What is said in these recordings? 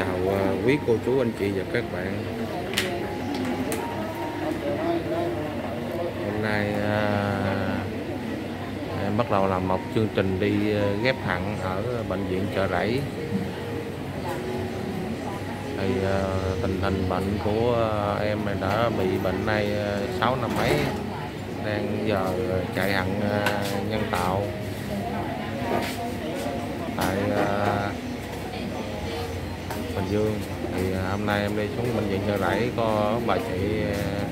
chào à, quý cô chú anh chị và các bạn. Hôm nay à, em bắt đầu làm một chương trình đi à, ghép thận ở bệnh viện chợ rẫy. Thì à, tình hình bệnh của à, em đã bị bệnh nay 6 năm mấy đang giờ chạy thận nhân tạo. Tại à, Bình Dương. Thì à, hôm nay em đi xuống bệnh viện chợ rẫy, có bà chị à,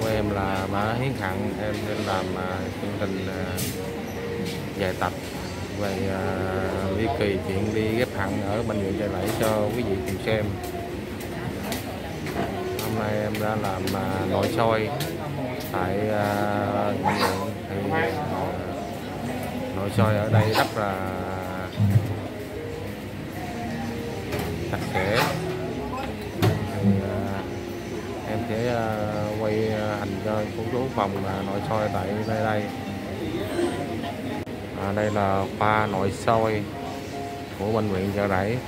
của em là bà hiến thận em nên làm à, chương trình dài tập. Về lý kỳ chuyện đi ghép thận ở bệnh viện chợ rẫy cho quý vị cùng xem. Hôm nay em đã làm nội soi tại bệnh viện thì nội soi ở đây rất là sạch sẽ. Thì à, em sẽ à, quay hành hình cho cô chú phòng à, nội soi tại nơi đây. À, đây là khoa nội soi của bệnh viện chợ rẫy.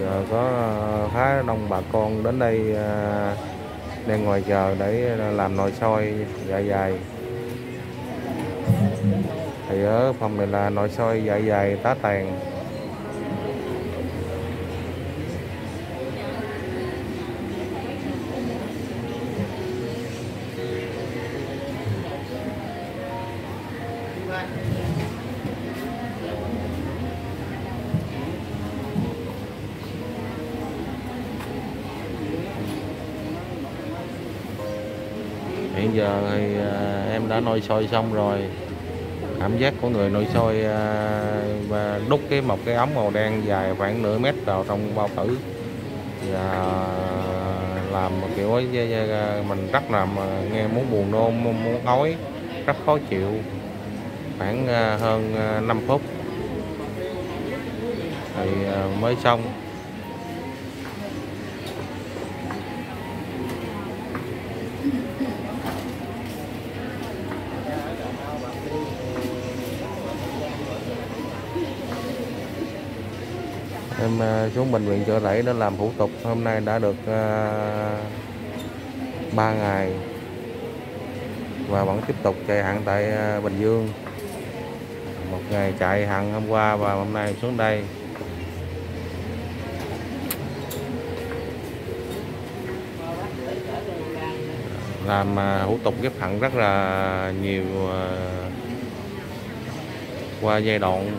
Giờ à, có khá đông bà con đến đây đang ngồi chờ để làm nội soi dạ dày thì ở phòng này là nồi xôi dạ dày, tá tàn hiện giờ thì à, em đã nồi sôi xong rồi cảm giác của người nội soi à, và đút cái một cái ống màu đen dài khoảng nửa mét vào trong bao tử. Và làm một kiểu ấy, mình rất là nghe muốn buồn nôn muốn ói rất khó chịu. Khoảng à, hơn à, 5 phút. Thì mới xong. Em à, xuống bệnh viện chợ rẫy để làm thủ tục. Hôm nay đã được à, uh, 3 ngày và vẫn tiếp tục chạy hạn tại uh, Bình Dương. Một ngày chạy hạn hôm qua và hôm nay xuống đây. Làm à, thủ tục ghép thận rất là nhiều qua giai đoạn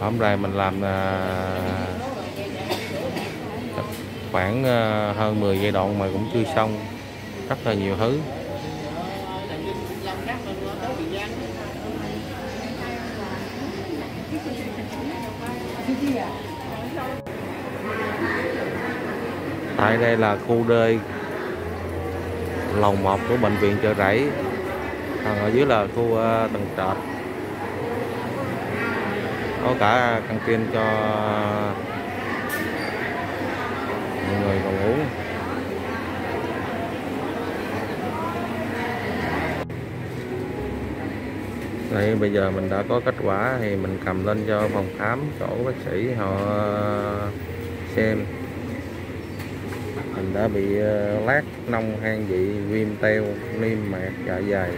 hôm nay mình làm à, khoảng à, hơn 10 giai đoạn mà cũng chưa xong. Rất là nhiều thứ. Tại đây là khu đê lầu một của bệnh viện chợ rẫy. Còn ở dưới là khu à, tầng trệt có cả căng tin cho mọi người còn uống đây, bây giờ mình đã có kết quả thì mình cầm lên cho phòng khám chỗ bác sĩ họ xem. Mình đã bị ờ, lát nông hang vị viêm teo, niêm mạc dạ dày.